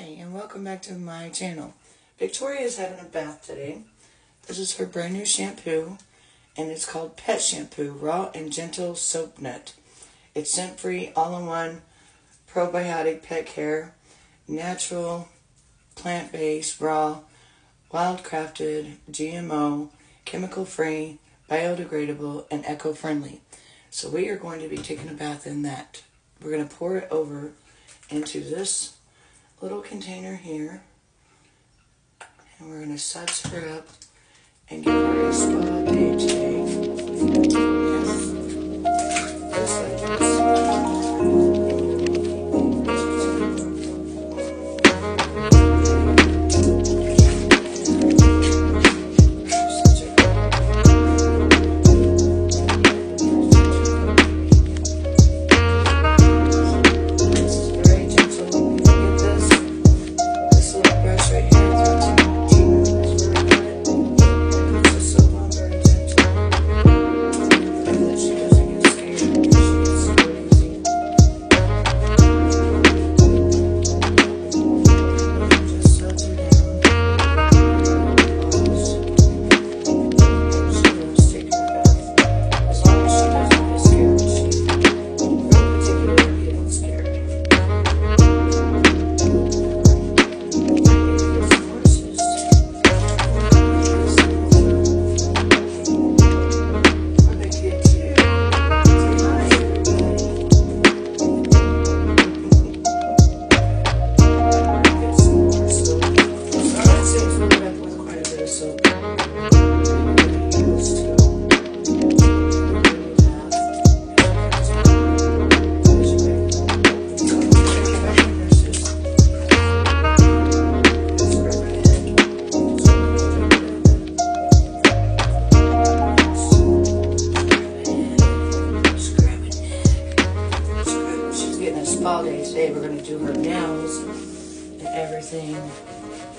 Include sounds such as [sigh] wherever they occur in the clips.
and welcome back to my channel. Victoria is having a bath today. This is her brand new shampoo, and it's called Pet Shampoo Raw and Gentle Soap Nut. It's scent free, all in one, probiotic pet care, natural, plant based, raw, wild crafted, GMO, chemical free, biodegradable, and eco friendly. So we are going to be taking a bath in that. We're going to pour it over into this little container here. And we're going to suds her up and give her a spa day today. Spa day today. We're gonna do her nails and everything.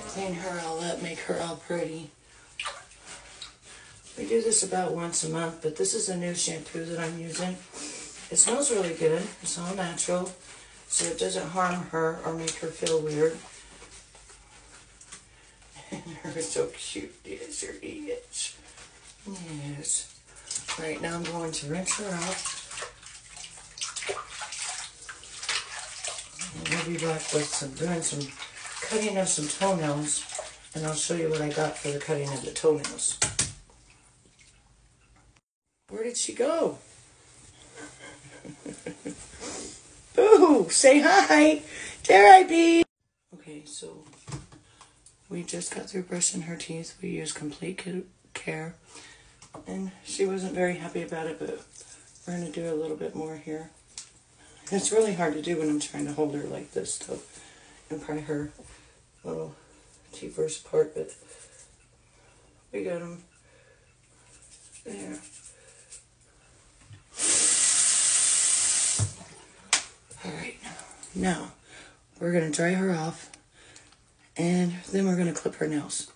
Clean her all up, make her all pretty. We do this about once a month, but this is a new shampoo that I'm using. It smells really good. It's all natural, so it doesn't harm her or make her feel weird. [laughs] And her so cute. Yes, her is. Yes. Right now I'm going to rinse her. And we'll be back with some doing some cutting of some toenails, and I'll show you what I got for the cutting of the toenails. Where did she go? Boo! Say hi! Dare I be! Okay, so we just got through brushing her teeth. We used complete care, and she wasn't very happy about it, but we're gonna do a little bit more here. It's really hard to do when I'm trying to hold her like this, though, and pry her little teeth burst apart, but we got them there. All right, now we're gonna dry her off, and then we're gonna clip her nails.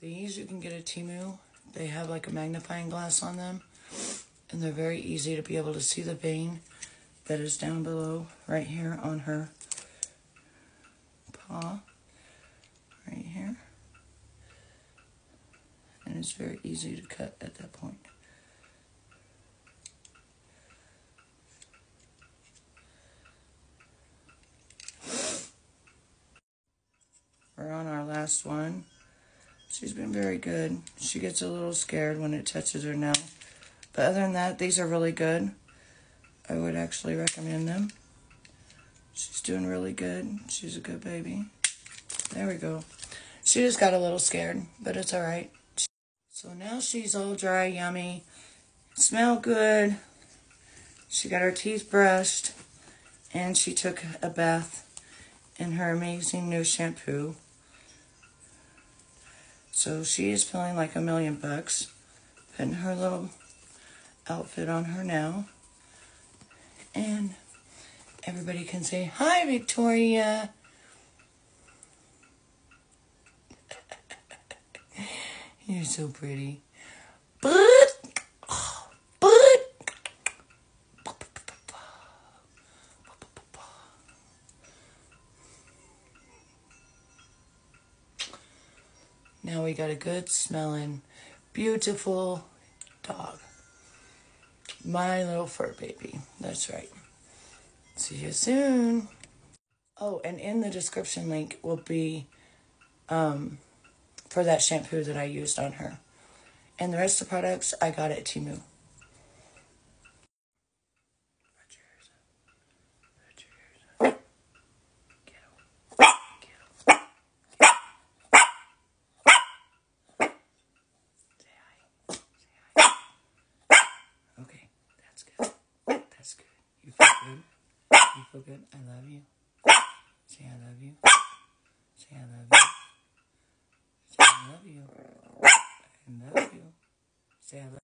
These you can get at Temu. They have like a magnifying glass on them, and they're very easy to be able to see the vein that is down below right here on her paw right here and it's very easy to cut at that point we're on our last one she's been very good she gets a little scared when it touches her nail but other than that these are really good I would actually recommend them. She's doing really good. She's a good baby. There we go. She just got a little scared, but it's all right. So now she's all dry, yummy, smell good. She got her teeth brushed, and she took a bath in her amazing new shampoo. So she is feeling like a million bucks. Putting her little outfit on her now. And everybody can say, Hi, Victoria. [laughs] You're so pretty. But, but, Now we got a good smelling, beautiful dog. My little fur baby. That's right. See you soon. Oh, and in the description link will be um, for that shampoo that I used on her. And the rest of the products I got at Temu. Okay, that's good. That's good. You feel good? You feel good? I love you. Say I love you. Say I love you. Say I love you. I love you. Say I love